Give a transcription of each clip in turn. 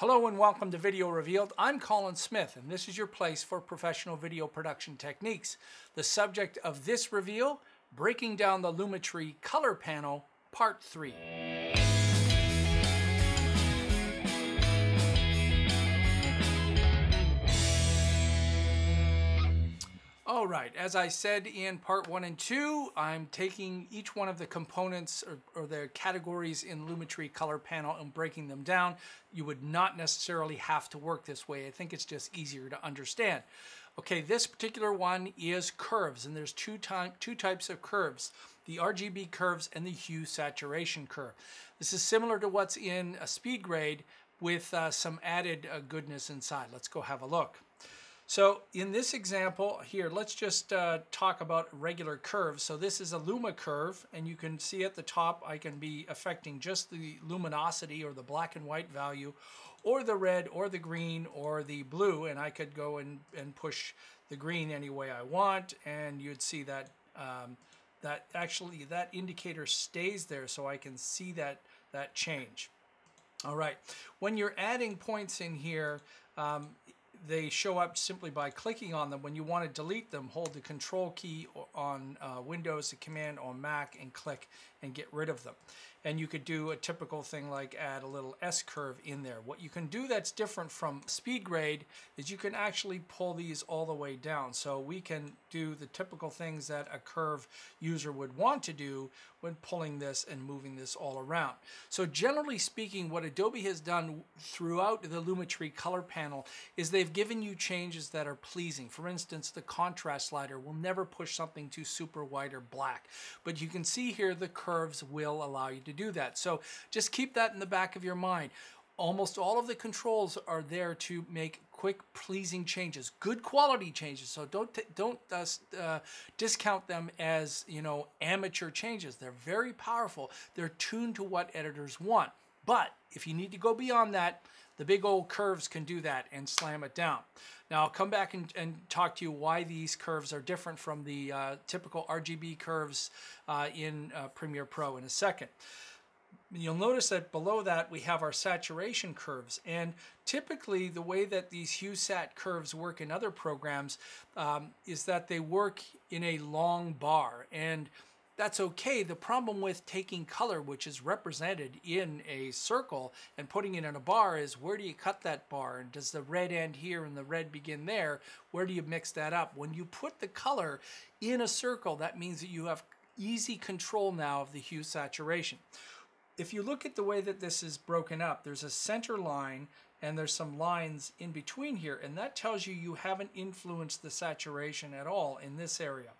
Hello and welcome to Video Revealed. I'm Colin Smith and this is your place for professional video production techniques. The subject of this reveal, breaking down the Lumetri color panel, part 3. All right, as I said in part one and two, I'm taking each one of the components or, or the categories in Lumetri color panel and breaking them down. You would not necessarily have to work this way. I think it's just easier to understand. Okay, this particular one is curves, and there's two, two types of curves, the RGB curves and the hue saturation curve. This is similar to what's in a SpeedGrade with uh, some added uh, goodness inside. Let's go have a look. So in this example here, let's just uh, talk about regular curves. So this is a luma curve, and you can see at the top I can be affecting just the luminosity or the black and white value, or the red, or the green, or the blue, and I could go and, and push the green any way I want, and you'd see that um, that actually that indicator stays there so I can see that that change. All right, when you're adding points in here, um, they show up simply by clicking on them. When you want to delete them, hold the control key on uh, Windows, the command on Mac, and click and get rid of them. And you could do a typical thing like add a little S-curve in there. What you can do that's different from SpeedGrade is you can actually pull these all the way down. So we can do the typical things that a curve user would want to do when pulling this and moving this all around. So generally speaking, what Adobe has done throughout the Lumetri color panel is they've given you changes that are pleasing. For instance, the contrast slider will never push something to super white or black. But you can see here the curves will allow you to do that. So just keep that in the back of your mind. Almost all of the controls are there to make quick, pleasing changes, good quality changes. So don't don't uh, uh, discount them as you know amateur changes. They're very powerful. They're tuned to what editors want. But if you need to go beyond that, the big old curves can do that and slam it down. Now I'll come back and, and talk to you why these curves are different from the uh, typical RGB curves uh, in uh, Premiere Pro in a second. You'll notice that below that we have our saturation curves and typically the way that these HueSat curves work in other programs um, is that they work in a long bar and that's okay. The problem with taking color, which is represented in a circle, and putting it in a bar is where do you cut that bar? And does the red end here and the red begin there? Where do you mix that up? When you put the color in a circle, that means that you have easy control now of the hue saturation. If you look at the way that this is broken up, there's a center line and there's some lines in between here, and that tells you you haven't influenced the saturation at all in this area.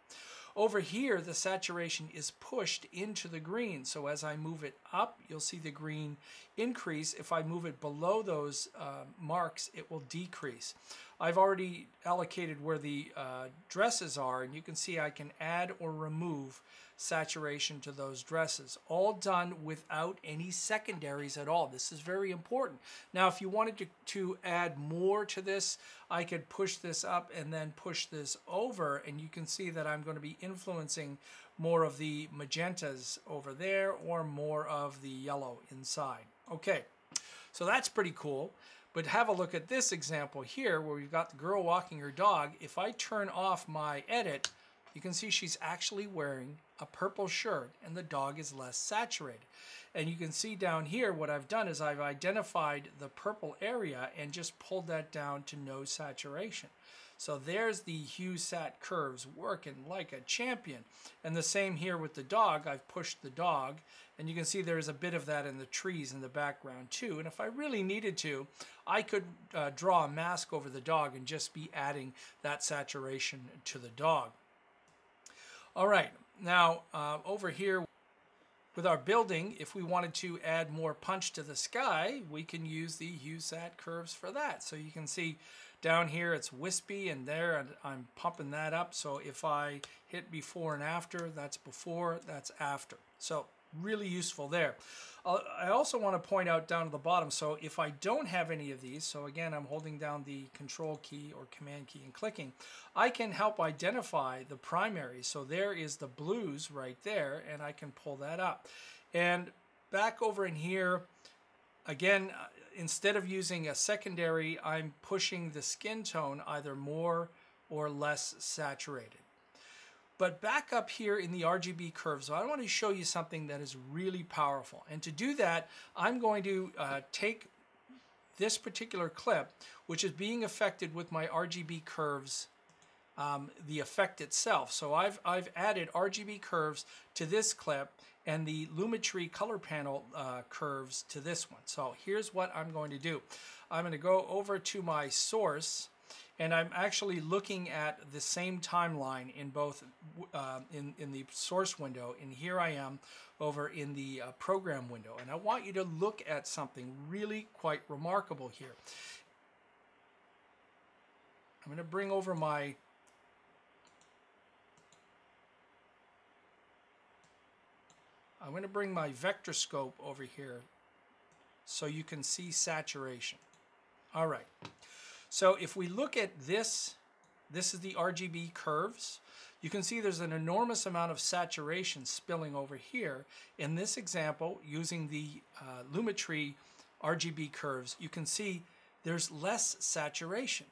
Over here, the saturation is pushed into the green. So as I move it up, you'll see the green increase. If I move it below those uh, marks, it will decrease. I've already allocated where the uh, dresses are, and you can see I can add or remove saturation to those dresses. All done without any secondaries at all. This is very important. Now, if you wanted to, to add more to this, I could push this up and then push this over, and you can see that I'm going to be influencing more of the magentas over there or more of the yellow inside. Okay, so that's pretty cool. But have a look at this example here where we've got the girl walking her dog. If I turn off my edit, you can see she's actually wearing a purple shirt and the dog is less saturated. And you can see down here what I've done is I've identified the purple area and just pulled that down to no saturation. So there's the hue sat curves working like a champion. And the same here with the dog. I've pushed the dog and you can see there's a bit of that in the trees in the background too. And if I really needed to, I could uh, draw a mask over the dog and just be adding that saturation to the dog. All right, now uh, over here with our building, if we wanted to add more punch to the sky, we can use the HueSat curves for that. So you can see down here it's wispy and there I'm pumping that up. So if I hit before and after, that's before, that's after. So really useful there. Uh, I also want to point out down at the bottom, so if I don't have any of these, so again, I'm holding down the control key or command key and clicking, I can help identify the primary. So there is the blues right there, and I can pull that up. And back over in here, again, instead of using a secondary, I'm pushing the skin tone either more or less saturated. But back up here in the RGB curves, I want to show you something that is really powerful. And to do that, I'm going to uh, take this particular clip, which is being affected with my RGB curves, um, the effect itself. So I've, I've added RGB curves to this clip and the Lumetri color panel uh, curves to this one. So here's what I'm going to do. I'm going to go over to my source and I'm actually looking at the same timeline in both uh, in, in the source window and here I am over in the uh, program window and I want you to look at something really quite remarkable here. I'm going to bring over my I'm going to bring my vector scope over here so you can see saturation. All right. So if we look at this, this is the RGB curves. You can see there's an enormous amount of saturation spilling over here. In this example, using the uh, Lumetri RGB curves, you can see there's less saturation.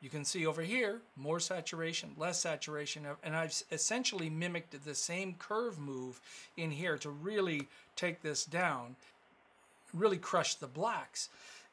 You can see over here, more saturation, less saturation, and I've essentially mimicked the same curve move in here to really take this down, really crush the blacks.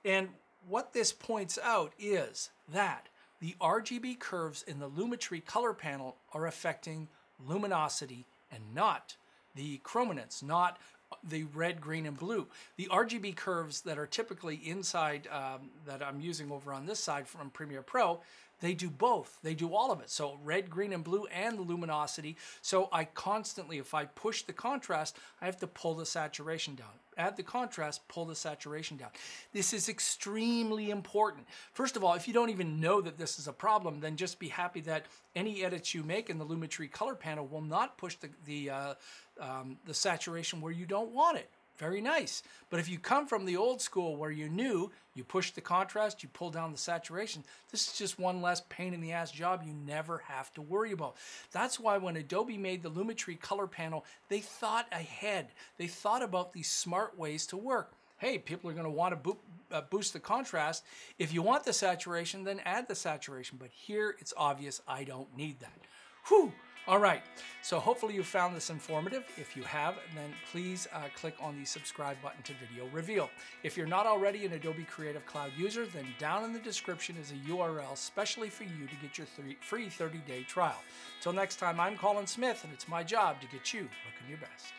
And what this points out is that the RGB curves in the Lumetri color panel are affecting luminosity and not the chrominance, not the red, green, and blue. The RGB curves that are typically inside um, that I'm using over on this side from Premiere Pro, they do both. They do all of it. So red, green, and blue and the luminosity. So I constantly, if I push the contrast, I have to pull the saturation down. Add the contrast, pull the saturation down. This is extremely important. First of all, if you don't even know that this is a problem, then just be happy that any edits you make in the Lumetri color panel will not push the, the, uh, um, the saturation where you don't want it. Very nice. But if you come from the old school where you knew you push the contrast, you pull down the saturation, this is just one less pain in the ass job you never have to worry about. That's why when Adobe made the Lumetri color panel, they thought ahead. They thought about these smart ways to work. Hey, people are going to want to bo uh, boost the contrast. If you want the saturation, then add the saturation. But here it's obvious I don't need that. Whew! All right, so hopefully you found this informative. If you have, then please uh, click on the subscribe button to Video Reveal. If you're not already an Adobe Creative Cloud user, then down in the description is a URL specially for you to get your free 30-day trial. Till next time, I'm Colin Smith, and it's my job to get you looking your best.